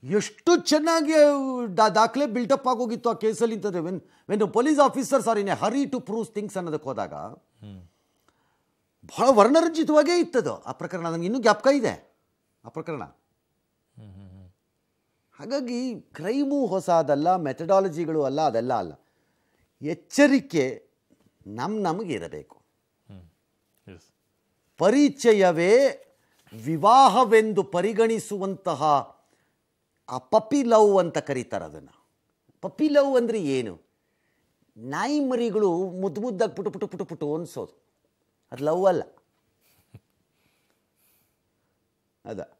ಎಷ್ಟು ಚೆನ್ನಾಗಿ ದಾ- ದಾಖಲೆ ಬಿಲ್ಟಪ್ ಆಗೋಗಿತ್ತು ಆ ಕೇಸಲ್ಲಿ ಅಂತಂದ್ರೆ when when police officers are in a hurry to prove things ಅನ್ನೋದಕ್ಕೆ ಹೋದಾಗ, ಬಹಳ ವರ್ಣರಂಜಿತವಾಗೇ ಇತ್ತದು. ಆ ಪ್ರಕರಣ ನನಗೆ ಇನ್ನೂ ಜ್ಞಾಪಕ ಇದೆ. ಆ ಪ್ರಕರಣ. ಹಾಗಾಗಿ ಕ್ರೈಮು ಹೊಸದಲ್ಲ ಮೆಥಡಾಲಜಿಗಳು ಅಲ್ಲ, ಅದೆಲ್ಲ ಅಲ್ಲ. ಎಚ್ಚರಿಕೆ ನಮ್ಮ ನಮಗೆ ಇರಬೇಕು. ಪರಿಚಯವೇ ವಿವಾಹವೆಂದು ಪರಿಗಣಿಸುವಂತಹ ಆ ಪಪ್ಪಿ ಲವ್ ಅಂತ ಕರೀತಾರೆ ಅದನ್ನು. ಪಪ್ಪಿ ಲವ್ ಅಂದರೆ ಏನು? ನಾಯಿ ಮರಿಗಳು ಮುದ್ದು ಮುದ್ದಾಗಿ ಪುಟು ಪುಟು ಪುಟು ಪುಟು ಅನ್ಸೋದು. ಅದು ಲವ್ ಅಲ್ಲ. ಅದ.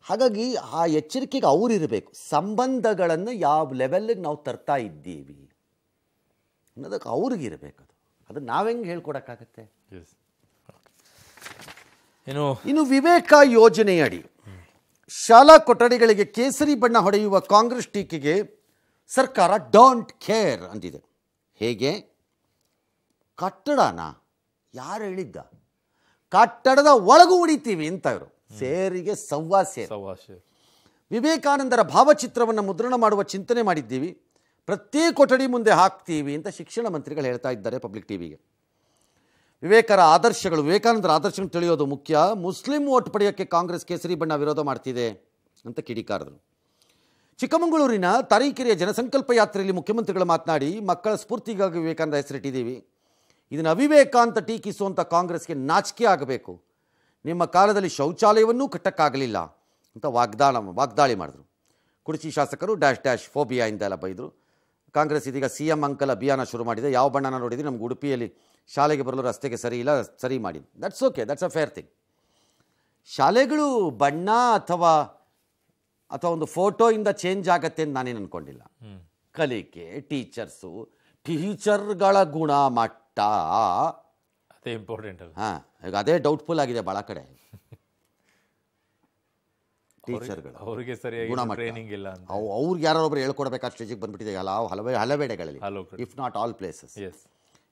ಹಾಗಾಗಿ ಆ ಎಚ್ಚರಿಕೆಗೆ ಅವರಿರಬೇಕು ಸಂಬಂಧಗಳನ್ನು ಯಾವ ಲೆವೆಲ್ಗೆ ನಾವು ತರ್ತಾ ಇದ್ದೀವಿ ಅನ್ನೋದಕ್ಕೆ ಅವ್ರಿಗಿರಬೇಕು ಅದು ಅದು ನಾವೆಂಗೆ ಹೇಳ್ಕೊಡಕ್ಕಾಗತ್ತೆ? ಎಸ್ ಇನ್ನು ಇನ್ನು ವಿವೇಕ ಯೋಜನೆಯಡಿ ಶಾಲಾ ಕೊಠಡಿಗಳಿಗೆ ಕೇಸರಿ ಬಣ್ಣ ಹೊಡೆಯುವ ಕಾಂಗ್ರೆಸ್ ಟೀಕೆಗೆ ಸರ್ಕಾರ ಡೋಂಟ್ ಕೇರ್ ಅಂದಿದೆ. ಹೇಗೆ? ಕಟ್ಟಡನ ಯಾರು ಹೇಳಿದ್ದ? ಕಟ್ಟಡದ ಒಳಗೂ ಉಡಿತೀವಿ ಅಂತ ಇವರು. ಸೇರಿಗೆ ಸವ್ವಾ ಸೇರಿ. ವಿವೇಕಾನಂದರ ಭಾವಚಿತ್ರವನ್ನು ಮುದ್ರಣ ಮಾಡುವ ಚಿಂತನೆ ಮಾಡಿದ್ದೀವಿ. ಪ್ರತಿ ಕೊಠಡಿ ಮುಂದೆ ಹಾಕ್ತೀವಿ ಅಂತ ಶಿಕ್ಷಣ ಮಂತ್ರಿಗಳು ಹೇಳ್ತಾ ಇದ್ದಾರೆ ಪಬ್ಲಿಕ್ ಟಿವಿಗೆ. ವಿವೇಕರ ಆದರ್ಶಗಳು, ವಿವೇಕಾನಂದರ ಆದರ್ಶಗಳು ತಿಳಿಯೋದು ಮುಖ್ಯ. ಮುಸ್ಲಿಂ ಓಟ್ ಪಡೆಯೋಕ್ಕೆ ಕಾಂಗ್ರೆಸ್ ಕೇಸರಿ ಬಣ್ಣ ವಿರೋಧ ಮಾಡ್ತಿದೆ ಅಂತ ಕಿಡಿಕಾರದರು ಚಿಕ್ಕಮಗಳೂರಿನ ತರೀಕೆರೆಯ ಜನಸಂಕಲ್ಪ ಯಾತ್ರೆಯಲ್ಲಿ ಮುಖ್ಯಮಂತ್ರಿಗಳು ಮಾತನಾಡಿ, ಮಕ್ಕಳ ಸ್ಫೂರ್ತಿಗಾಗಿ ವಿವೇಕಾನಂದ ಹೆಸರಿಟ್ಟಿದ್ದೀವಿ. ಇದನ್ನು ಅವಿವೇಕ ಅಂತ ಟೀಕಿಸುವಂಥ ಕಾಂಗ್ರೆಸ್ಗೆ ನಾಚಿಕೆ ಆಗಬೇಕು. ನಿಮ್ಮ ಕಾಲದಲ್ಲಿ ಶೌಚಾಲಯವನ್ನೂ ಕಟ್ಟಕ್ಕಾಗಲಿಲ್ಲ ಅಂತ ವಾಗ್ದಾಳ ವಾಗ್ದಾಳಿ ಮಾಡಿದ್ರು. ಕುಡಿಸಿ ಶಾಸಕರು ಡ್ಯಾಶ್ ಡ್ಯಾಶ್ ಫೋಬಿಯಾ ಇಂದ ಎಲ್ಲ ಬೈದರು. ಕಾಂಗ್ರೆಸ್ ಇದೀಗ ಸಿ ಎಂ ಅಂಕಲ್ ಅಭಿಯಾನ ಶುರು ಮಾಡಿದೆ. ಯಾವ ಬಣ್ಣನ ನೋಡಿದ್ರಿ? ನಮ್ಗೆ ಉಡುಪಿಯಲ್ಲಿ ಶಾಲೆಗೆ ಬರಲು ರಸ್ತೆಗೆ ಸರಿ ಇಲ್ಲ ಸರಿ ಮಾಡಿ that's okay that's a fair thing ಶಾಲೆಗಳು ಬಣ್ಣ ಅಥವಾ ಅಥವಾ ಒಂದು ಫೋಟೋಯಿಂದ ಚೇಂಜ್ ಆಗತ್ತೆ ಅಂತ ನಾನೇನು ಅಂದ್ಕೊಂಡಿಲ್ಲ ಕಲಿಕೆ ಟೀಚರ್ಸು ಟೀಚರ್ಗಳ ಗುಣಮಟ್ಟ. ಅದೇ ಇಂಪಾರ್ಟೆಂಟ್ ಹಾಂ ಈಗ ಅದೇ ಡೌಟ್ಫುಲ್ ಆಗಿದೆ ಭಾಳ ಕಡೆ. ಟೀಚರ್ಗಳು ಅವರಿಗೆ ಸರಿಯಾಗಿ ಗುಣಮಟ್ಟ. ಟ್ರೈನಿಂಗ್ ಇಲ್ಲ ಅವ್ರಿಗೆ ಯಾರೋ ಒಬ್ರು ಹೇಳ್ಕೊಡ್ಬೇಕಾ ಸ್ಟೇಜಿಗೆ ಬಂದ್ಬಿಟ್ಟಿದೆ ಹಲವು ಹಲವೇ ಹಲವೆಡೆಗಳಲ್ಲಿ. ಇಫ್ ನಾಟ್ ಆಲ್ ಪ್ಲೇಸಸ್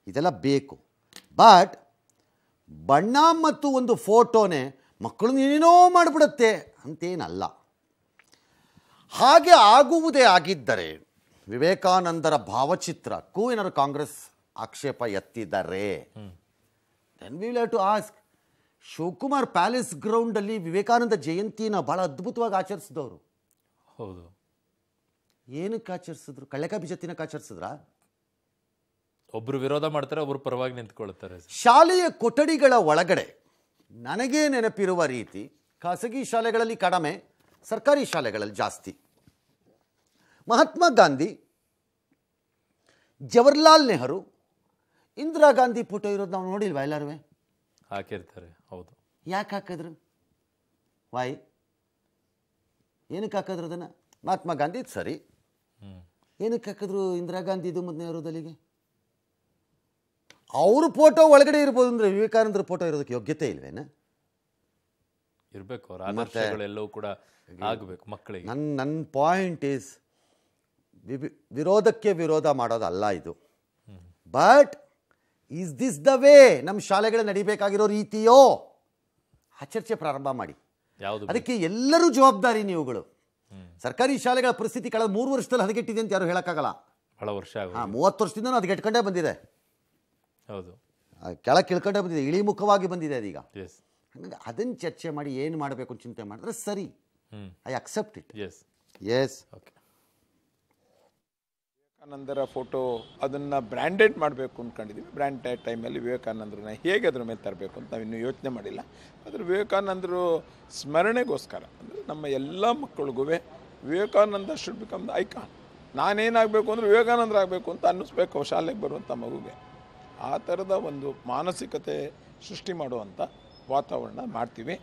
ಇದೆಲ್ಲ ಬೇಕು. ಬಟ್ ಬಣ್ಣ ಮತ್ತು ಒಂದು ಫೋಟೋನೇ ಮಕ್ಕಳನ್ನ ಏನೇನೋ ಮಾಡಿಬಿಡುತ್ತೆ ಅಂತೇನಲ್ಲ. ಹಾಗೆ ಆಗುವುದೇ ಆಗಿದ್ದರೆ ವಿವೇಕಾನಂದರ ಭಾವಚಿತ್ರಕ್ಕೂ ಏನಾದ್ರು ಕಾಂಗ್ರೆಸ್ ಆಕ್ಷೇಪ ಎತ್ತಿದ್ದಾರೆ then we will have to ask Shivakumar palace ಗ್ರೌಂಡಲ್ಲಿ ವಿವೇಕಾನಂದ ಜಯಂತಿನ ಭಾಳ ಅದ್ಭುತವಾಗಿ ಆಚರಿಸಿದವರು. ಹೌದು. ಏನಕ್ಕೆ ಆಚರಿಸಿದ್ರು? ಕಳ್ಳೆಕಾಯಿ ಬೀಜ ತಿನ್ನಕ್ಕೆ ಆಚರಿಸಿದ್ರಾ? ಒಬ್ರು ವಿರೋಧ ಮಾಡ್ತಾರೆ ಒಬ್ರು ಪರವಾಗಿ ನಿಂತ್ಕೊಳ್ತಾರೆ ಶಾಲೆಯ ಕೊಠಡಿಗಳ ಒಳಗಡೆ ನನಗೆ ನೆನಪಿರುವ ರೀತಿ ಖಾಸಗಿ ಶಾಲೆಗಳಲ್ಲಿ ಕಡಿಮೆ ಸರ್ಕಾರಿ ಶಾಲೆಗಳಲ್ಲಿ ಜಾಸ್ತಿ. ಮಹಾತ್ಮ ಗಾಂಧಿ ಜವಹರ್ಲಾಲ್ ನೆಹರು ಇಂದಿರಾ ಗಾಂಧಿ ಫೋಟೋ ಇರೋದು ನಾವು ನೋಡಿಲ್ವಾ ಎಲ್ಲರೂ ಹಾಕಿರ್ತಾರೆ ಹೌದು. ಯಾಕೆ ಹಾಕಿದ್ರು? ವಾಯ್ ಏನಕ್ಕೆ ಹಾಕಿದ್ರು ಅದನ್ನು? ಮಹಾತ್ಮ ಗಾಂಧಿ ಸರಿ. ಏನಕ್ಕೆ ಹಾಕಿದ್ರು ಇಂದಿರಾ ಗಾಂಧಿದು ಮತ್ತು ನೆಹರು ಅಲ್ಲಿಗೆ ಅವ್ರ ಫೋಟೋ ಒಳಗಡೆ ಇರ್ಬೋದು ಅಂದ್ರೆ ವಿವೇಕಾನಂದರ ಫೋಟೋ ಇರೋದಕ್ಕೆ ಯೋಗ್ಯತೆ ಇಲ್ವೇನ? ಇರಬೇಕು ಆದರ್ಶಗಳೆಲ್ಲವೂ ಕೂಡ ಆಗಬೇಕು ಮಕ್ಕಳಿಗೆ. ನನ್ನ ನನ್ನ ಪಾಯಿಂಟ್ ಈಸ್ ವಿರೋಧಕ್ಕೆ ವಿರೋಧ ಮಾಡೋದಲ್ಲ ಇದು. But is this the way ನಮ್ಮ ಶಾಲೆಗಳು ನಡಿಬೇಕಾಗಿರೋ ರೀತಿಯೋ? ಆ ಚರ್ಚೆ ಪ್ರಾರಂಭ ಮಾಡಿ. ಯಾವುದು ಅದಕ್ಕೆ ಎಲ್ಲರೂ ಜವಾಬ್ದಾರಿ ನೀವುಗಳು. ಸರ್ಕಾರಿ ಶಾಲೆಗಳ ಪರಿಸ್ಥಿತಿ ಕಳೆದ ಮೂರು ವರ್ಷದಲ್ಲಿ ಹದಗೆಟ್ಟಿದೆ ಅಂತ ಯಾರು ಹೇಳೋಕ್ಕಾಗಲ್ಲ? ಬಹಳ ವರ್ಷ ಹಾಂ ಮೂವತ್ತು ವರ್ಷದಿಂದ ಗೆಟ್ಕೊಂಡೇ ಬಂದಿದೆ. ಹೌದು. ಆ, ಕೆಳಗೆ ಇಳ್ಕೊಂಡೇ ಬಂದಿದೆ ಇಳಿಮುಖವಾಗಿ ಬಂದಿದೆ ಅದೀಗ. ಎಸ್ ಹಾಗಾಗಿ ಅದನ್ನು ಚರ್ಚೆ ಮಾಡಿ ಏನು ಮಾಡಬೇಕು ಅಂತ ಚಿಂತೆ ಮಾಡಿದ್ರೆ ಸರಿ. ಹ್ಮ್. I accept it yes yes okay ವಿವೇಕಾನಂದರ ಫೋಟೋ ಅದನ್ನ ಬ್ರ್ಯಾಂಡೆಡ್ ಮಾಡಬೇಕು ಅಂದ್ಕೊಂಡಿದ್ದೀವಿ ಬ್ರ್ಯಾಂಡೆಡ್ ಟೈಮಲ್ಲಿ ವಿವೇಕಾನಂದರನ್ನ ಹೇಗೆ ಅದ್ರ ಮೇಲೆ ತರಬೇಕು ಅಂತ ನಾವು ಇನ್ನೂ ಯೋಚನೆ ಮಾಡಿಲ್ಲ. ಆದರೆ ವಿವೇಕಾನಂದರು ಸ್ಮರಣೆಗೋಸ್ಕರ ಅಂದರೆ ನಮ್ಮ ಎಲ್ಲ ಮಕ್ಕಳಿಗೂ Vivekananda should become the icon ನಾನೇನಾಗಬೇಕು ಅಂದರೆ ವಿವೇಕಾನಂದರಾಗಬೇಕು ಅಂತ ಅನ್ನಿಸ್ಬೇಕು ಶಾಲೆಗೆ ಬರುವಂಥ ಮಗುಗೆ. ಆ ಥರದ ಒಂದು ಮಾನಸಿಕತೆ ಸೃಷ್ಟಿ ಮಾಡುವಂಥ ವಾತಾವರಣ ಮಾಡ್ತೀವಿ.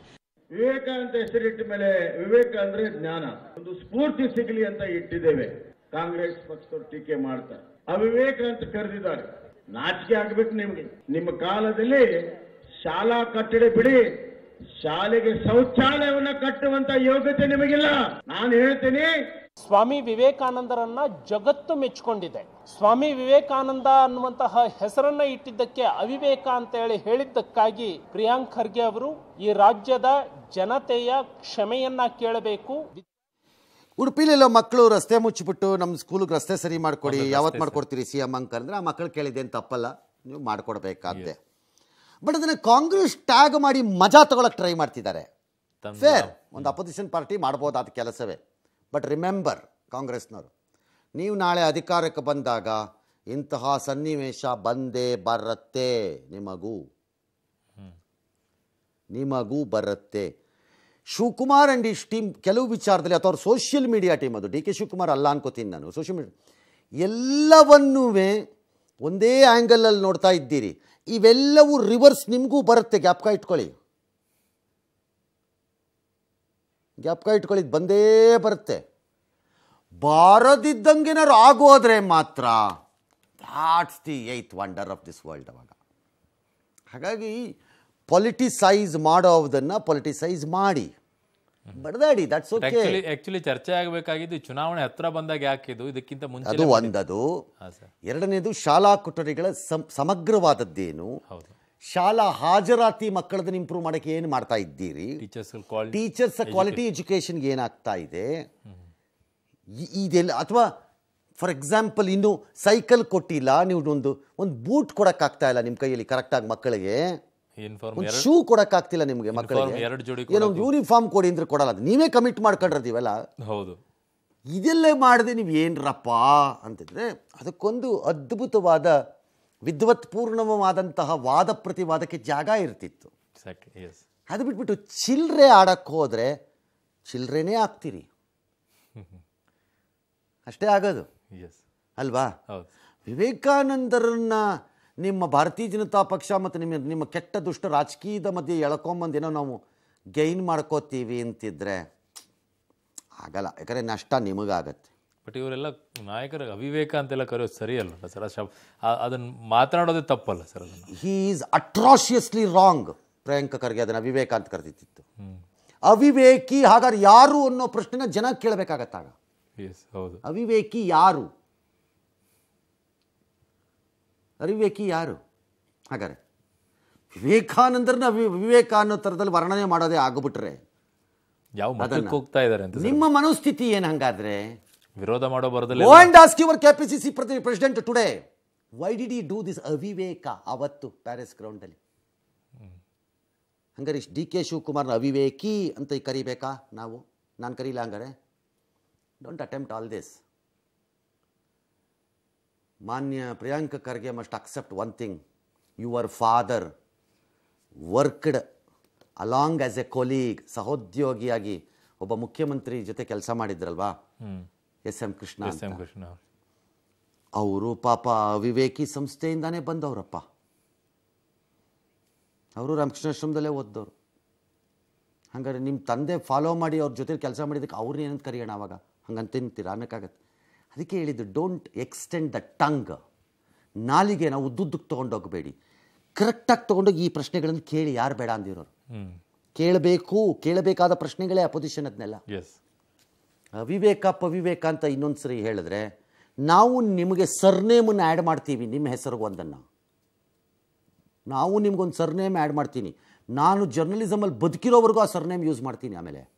ವಿವೇಕಾನಂದ ಹೆಸರಿಟ್ಟ ಮೇಲೆ ವಿವೇಕ ಅಂದ್ರೆ ಜ್ಞಾನ. ಒಂದು ಸ್ಫೂರ್ತಿ ಸಿಗಲಿ ಅಂತ ಇಟ್ಟಿದ್ದೇವೆ. ಕಾಂಗ್ರೆಸ್ ಪಕ್ಷದವ್ರು ಟೀಕೆ ಮಾಡ್ತಾರೆ. ಅವಿವೇಕ ಅಂತ ಕರೆದಿದ್ದಾರೆ. ನಾಚಿಕೆ ಆಗ್ಬೇಕು ನಿಮ್ಗೆ. ನಿಮ್ಮ ಕಾಲದಲ್ಲಿ ಶಾಲಾ ಕಟ್ಟಡ ಬಿಡಿ. ಶಾಲೆಗೆ ಶೌಚಾಲಯವನ್ನ ಕಟ್ಟುವಂತ ಯೋಗ್ಯತೆ ನಿಮಗಿಲ್ಲ. ನಾನು ಹೇಳ್ತೀನಿ ಸ್ವಾಮಿ ವಿವೇಕಾನಂದರನ್ನ ಜಗತ್ತು ಮೆಚ್ಚಿಕೊಂಡಿದೆ. ಸ್ವಾಮಿ ವಿವೇಕಾನಂದ ಅನ್ನುವಂತಹ ಹೆಸರನ್ನ ಇಟ್ಟಿದ್ದಕ್ಕೆ ಅವಿವೇಕ ಅಂತ ಹೇಳಿ ಹೇಳಿದ್ದಕ್ಕಾಗಿ ಪ್ರಿಯಾಂಕ್ ಖರ್ಗೆ ಅವರು ಈ ರಾಜ್ಯದ ಜನತೆಯ ಕ್ಷಮೆಯನ್ನ ಕೇಳಬೇಕು. ಉಡುಪಿಲೆಲ್ಲೋ ಮಕ್ಕಳು ರಸ್ತೆ ಮುಚ್ಚಿಬಿಟ್ಟು ನಮ್ಮ ಸ್ಕೂಲ್ಗೆ ರಸ್ತೆ ಸರಿ ಮಾಡ್ಕೊಡಿ ಯಾವತ್ತು ಮಾಡ್ಕೊಡ್ತೀರಿ ಸಿ ಎಂ ಅಂಕಲ್ ಅಂದರೆ ಆ ಮಕ್ಕಳು ಕೇಳಿದ್ದೇನು ತಪ್ಪಲ್ಲ ನೀವು ಮಾಡ್ಕೊಡ್ಬೇಕಾದ್ದೆ ಬಟ್ ಅದನ್ನು ಕಾಂಗ್ರೆಸ್ ಟ್ಯಾಗ್ ಮಾಡಿ ಮಜಾ ತಗೊಳಕ್ಕೆ ಟ್ರೈ ಮಾಡ್ತಿದ್ದಾರೆ. ಫೇರ್ ಒಂದು ಅಪೋಸಿಷನ್ ಪಾರ್ಟಿ ಮಾಡ್ಬೋದಾದ ಕೆಲಸವೇ. ಬಟ್ ರಿಮೆಂಬರ್ ಕಾಂಗ್ರೆಸ್ನವರು ನೀವು ನಾಳೆ ಅಧಿಕಾರಕ್ಕೆ ಬಂದಾಗ ಇಂತಹ ಸನ್ನಿವೇಶ ಬಂದೇ ಬರುತ್ತೆ. ನಿಮಗೂ. ನಿಮಗೂ ಬರುತ್ತೆ. ಶಿವಕುಮಾರ್ ಆ್ಯಂಡ್ ಇಸ್ ಟೀಮ್ ಕೆಲವು ವಿಚಾರದಲ್ಲಿ ಅಥವಾ ಸೋಷಿಯಲ್ ಮೀಡಿಯಾ ಟೀಮ್ ಅದು, ಡಿ ಕೆ ಶಿವಕುಮಾರ್ ಅಲ್ಲ ಅನ್ಕೋತೀನಿ ನಾನು. ಸೋಷಿಯಲ್ ಮೀಡಿಯಾ ಎಲ್ಲವನ್ನೂ ಒಂದೇ ಆ್ಯಂಗಲಲ್ಲಿ ನೋಡ್ತಾ ಇದ್ದೀರಿ. ಇವೆಲ್ಲವೂ ರಿವರ್ಸ್ ನಿಮಗೂ ಬರುತ್ತೆ ಗ್ಯಾಪ್ಕ ಇಟ್ಕೊಳ್ಳಿ. ಗ್ಯಾಪ್ಕ ಇಟ್ಕೊಳ್ಳಿ ಇದ್ ಬಂದೇ ಬರುತ್ತೆ. ಬಾರದಿದ್ದಂಗೆನಾರು ಆಗೋದ್ರೆ ಮಾತ್ರ that's the eighth wonder of this world ಅವಾಗ. ಹಾಗಾಗಿ ಪೊಲಿಟಿಸೈಸ್ ಮಾಡೋದನ್ನು ಪೊಲಿಟಿಸೈಸ್ ಮಾಡಿ. ಬಡದಾಡಿ ದಟ್ಸ್ ಓಕೆ ಆಕ್ಚುಲಿ ಚರ್ಚೆ ಆಗಬೇಕಾಗಿದ್ದು ಚುನಾವಣೆ ಹತ್ರ ಬಂದಾಗ ಯಾಕಿದು? ಇದಕ್ಕಿಂತ ಮುಂಚೆ ಅದು ಒಂದದು. ಎರಡನೇದು ಶಾಲಾ ಕೊಠಡಿಗಳ ಸಮ್- ಸಮಗ್ರವಾದದ್ದೇನು? ಹೌದು. ಶಾಲಾ ಹಾಜರಾತಿ ಮಕ್ಕಳದನ್ನ ಇಂಪ್ರೂವ್ ಮಾಡೋಕ್ಕೆ ಏನು ಮಾಡ್ತಾ ಇದ್ದೀರಿ? ಟೀಚರ್ಸ್ ಕ್ವಾಲಿಟಿ ಎಜುಕೇಷನ್ಗೆ ಏನಾಗ್ತಾ ಇದೆ? ಇದೆಲ್ಲ ಅಥವಾ ಫಾರ್ ಎಕ್ಸಾಂಪಲ್ ಇನ್ನು ಸೈಕಲ್ ಕೊಟ್ಟಿಲ್ಲ ನೀವು ಒಂದು ಒಂದು ಬೂಟ್ ಕೊಡೋಕ್ಕಾಗ್ತಾ ಇಲ್ಲ ನಿಮ್ಮ ಕೈಯಲ್ಲಿ ಕರೆಕ್ಟಾಗಿ ಮಕ್ಕಳಿಗೆ? ಒಂದು ಶೂ ಕೊಡೋಕ್ಕಾಗ್ತಿಲ್ಲ ನಿಮಗೆ ಮಕ್ಕಳಿಗೆ? ಏನೊಂದು ಏನೋ ಒಂದು ಯೂನಿಫಾರ್ಮ್ ಕೊಡಿ ಅಂದ್ರೆ ಕೊಡಲ್ಲ ನೀವೇ ಕಮಿಟ್ ಮಾಡ್ಕೊಂಡಿರ್ತೀವಲ್ಲ ಹೌದು. ಇದೆಲ್ಲೇ ಮಾಡಿದೆ ನೀವು ಏನ್ರಪ್ಪ ಅಂತಿದ್ರೆ ಅದಕ್ಕೊಂದು ಅದ್ಭುತವಾದ ವಿದ್ವತ್ಪೂರ್ಣವಾದಂತಹ ವಾದ ಪ್ರತಿವಾದಕ್ಕೆ ಜಾಗ ಇರ್ತಿತ್ತು. ಅದು ಬಿಟ್ಬಿಟ್ಟು ಚಿಲ್ಲರೆ ಆಡಕ್ಕೆ ಹೋದರೆ ಚಿಲ್ಲರೆನೇ ಆಗ್ತೀರಿ. ಅಷ್ಟೇ ಆಗೋದು. ಅಲ್ವಾ? ಹೌದು. ವಿವೇಕಾನಂದರನ್ನ ನಿಮ್ಮ ಭಾರತೀಯ ಜನತಾ ಪಕ್ಷ ಮತ್ತು ನಿಮ್ಮ ನಿಮ್ಮ ಕೆಟ್ಟ ದುಷ್ಟ ರಾಜಕೀಯದ ಮಧ್ಯೆ ಎಳ್ಕೊಂಬಂದೇನೋ ನಾವು ಗೈನ್ ಮಾಡ್ಕೋತೀವಿ ಅಂತಿದ್ರೆ ಆಗಲ್ಲ. ಯಾಕಂದರೆ ನಷ್ಟ ನಿಮಗಾಗತ್ತೆ. ಬಟ್ ಇವರೆಲ್ಲ ನಾಯಕರ ಅವಿವೇಕ ಅಂತೆಲ್ಲ ಕರೆಯೋದು ಸರಿ. ಅಲ್ಲ ಸರ್ ಶಬ್ ಮಾತನಾಡೋದು ಮಾತನಾಡೋದೇ ತಪ್ಪಲ್ಲ ಸರ್ ಅದನ್ನು. He is atrociously wrong Priyanka Kharge ಅದನ್ನು ಅವಿವೇಕ ಅಂತ ಕರೆದಿತ್ತು ಅವಿವೇಕಿ ಹಾಗಾದ್ರೆ ಯಾರು ಅನ್ನೋ ಪ್ರಶ್ನೆನ ಜನ ಕೇಳಬೇಕಾಗತ್ತಾಗ? ಎಸ್ ಹೌದು. ಅವಿವೇಕಿ ಯಾರು? ಅವಿವೇಕಿ ಯಾರು? ಹಾಗಾದ್ರೆ ವಿವೇಕಾನಂದರನ್ನ ವಿವೇಕ ಅನ್ನೋ ಥರದಲ್ಲಿ ವರ್ಣನೆ ಮಾಡೋದೇ ಆಗ್ಬಿಟ್ರೆ ಯಾವ ಹೋಗ್ತಾ ಇದ್ದಾರೆ? ನಿಮ್ಮ ಮನೋಸ್ಥಿತಿ ಏನು ಹಂಗಾದ್ರೆ? ವಿರೋಧ ಮಾಡೋ ಬರೋದಿಲ್ಲ and ask your KPCC president today. Why did he do this ಅವಿವೇಕ ಅವತ್ತು ಪ್ಯಾರಿಸ್ ಗ್ರೌಂಡಲ್ಲಿ ಹಂಗಾರೆ ಡಿ ಕೆ ಶಿವಕುಮಾರ್ನ ಅವಿವೇಕಿ ಅಂತ ಈ ಕರಿಬೇಕಾ? ನಾವು ನಾನು ಕರೀಲ ಹಂಗಾರೆ? ಡೋಂಟ್ ಅಟೆಂಪ್ಟ್ ಆಲ್ ದಿಸ್ ಮಾನ್ಯ Priyanka Kharge must accept one thing your father worked along as a colleague ಸಹೋದ್ಯೋಗಿಯಾಗಿ ಒಬ್ಬ ಮುಖ್ಯಮಂತ್ರಿ ಜೊತೆ ಕೆಲಸ ಮಾಡಿದ್ರಲ್ವಾ? S M Krishna S M Krishna. ಅವರು ಪಾಪ ವಿವೇಕಿ ಸಂಸ್ಥೆಯಿಂದಾನೇ ಬಂದವರಪ್ಪ. ಅವರು ರಾಮಕೃಷ್ಣಾಶ್ರಮದಲ್ಲೇ ಓದ್ದವರು. ಹಂಗಾರೆ ನಿಮ್ಮ ತಂದೆ ಫಾಲೋ ಮಾಡಿ ಅವ್ರ ಜೊತೆ ಕೆಲಸ ಮಾಡಿದ್ದಕ್ಕೆ ಅವ್ರನ್ನ ಏನಂತ ಕರೆಯೋಣ ಅವಾಗ? ಹಂಗಂತ ತಿಂತೀರ ಅನ್ನೋಕ್ಕಾಗತ್ತೆ. ಅದಕ್ಕೆ ಹೇಳಿದ್ದು ಡೋಂಟ್ ಎಕ್ಸ್ಟೆಂಡ್ ದ ಟಂಗ್ ನಾಲಿಗೆನ ಉದ್ದುದ್ದಕ್ಕೆ ತೊಗೊಂಡೋಗಬೇಡಿ. ಕರೆಕ್ಟಾಗಿ ತೊಗೊಂಡೋಗಿ ಈ ಪ್ರಶ್ನೆಗಳನ್ನು ಕೇಳಿ ಯಾರು ಬೇಡ ಅಂದಿರೋರು. ಕೇಳಬೇಕು ಕೇಳಬೇಕಾದ ಪ್ರಶ್ನೆಗಳೇ ಅಪೋಸಿಷನ್ ಅದನ್ನೆಲ್ಲ ಎಸ್ ಅವಿವೇಕ ಪವಿವೇಕ ಅಂತ ಇನ್ನೊಂದು ಸರಿ ಹೇಳಿದ್ರೆ, ನಾವು ನಿಮಗೆ ಸರ್ನೇಮನ್ನು ಆ್ಯಡ್ ಮಾಡ್ತೀವಿ ನಿಮ್ಮ ಹೆಸರು ಒಂದನ್ನು. ನಾವು ನಿಮ್ಗೊಂದು ಸರ್ನೇಮ್ ಆ್ಯಡ್ ಮಾಡ್ತೀನಿ. ನಾನು ಜರ್ನಲಿಸಮಲ್ಲಿ ಬದುಕಿರೋವರೆಗೂ ಆ ಸರ್ನೇಮ್ ಯೂಸ್ ಮಾಡ್ತೀನಿ ಆಮೇಲೆ.